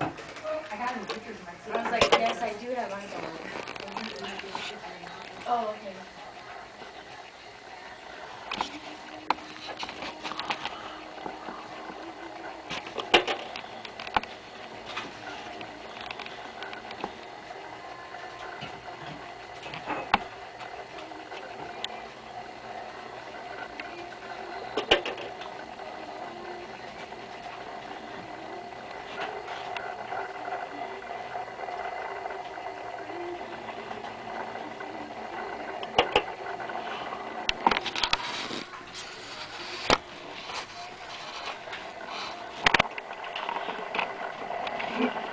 I got I was like, yes, I do have iPhone. Oh, okay. Thank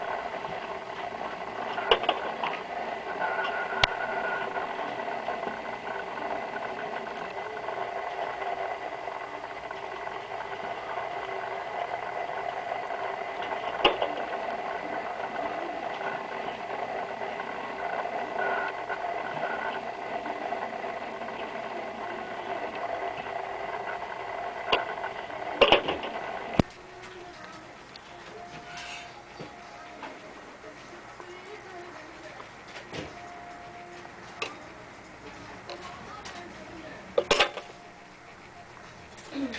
うん。